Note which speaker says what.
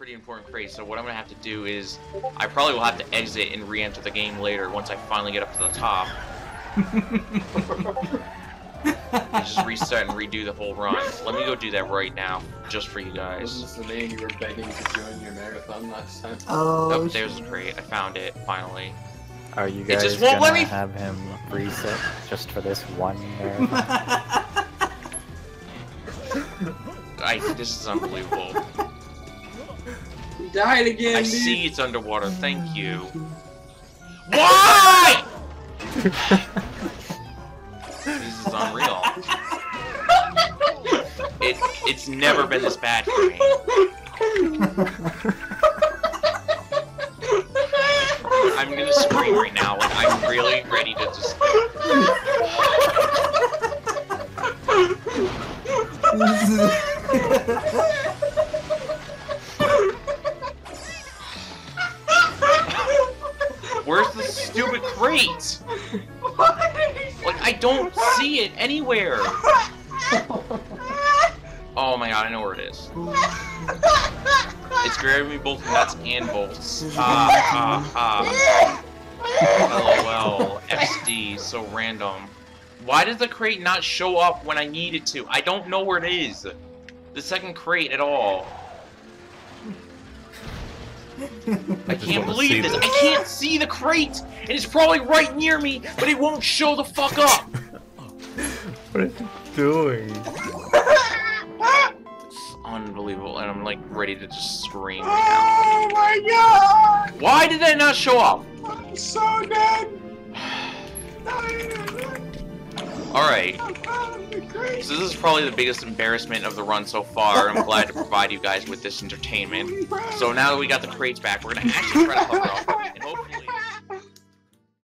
Speaker 1: pretty important crate, so what I'm gonna have to do is I probably will have to exit and re-enter the game later once I finally get up to the top. just reset and redo the whole run. Let me go do that right now, just for you guys.
Speaker 2: Wasn't this the name you were begging to join your marathon last time?
Speaker 3: Oh,
Speaker 1: Oh, there's the crate. I found it finally.
Speaker 4: Are you
Speaker 1: It
Speaker 4: guys
Speaker 1: just won't
Speaker 4: gonna
Speaker 1: let me-
Speaker 4: have him reset just for this one marathon?
Speaker 1: I this is unbelievable.
Speaker 2: You died again,
Speaker 1: I
Speaker 2: dude.
Speaker 1: see it's underwater. Thank you. Why? this is unreal. It it's never been this bad for me. I'm gonna scream right now. Like I'm really ready to just. Where's the stupid crate? Like I don't see it anywhere. Oh my god, I know where it is. It's grabbing me both nuts and bolts. Ah, ah, ah. LOL. XD, so random. Why does the crate not show up when I need it to? I don't know where it is. The second crate at all. I can't believe this.
Speaker 5: this.
Speaker 1: I can't see the crate! And it's probably right near me, but it won't show the fuck up!
Speaker 4: what are you doing?
Speaker 1: It's unbelievable, and I'm like ready to just scream right now.
Speaker 2: Oh my god!
Speaker 1: Why did that not show up?
Speaker 2: I'm so dead!
Speaker 1: Alright, so this is probably the biggest embarrassment of the run so far. I'm glad to provide you guys with this entertainment. So now that we got the crates back, we're gonna actually try to cover hope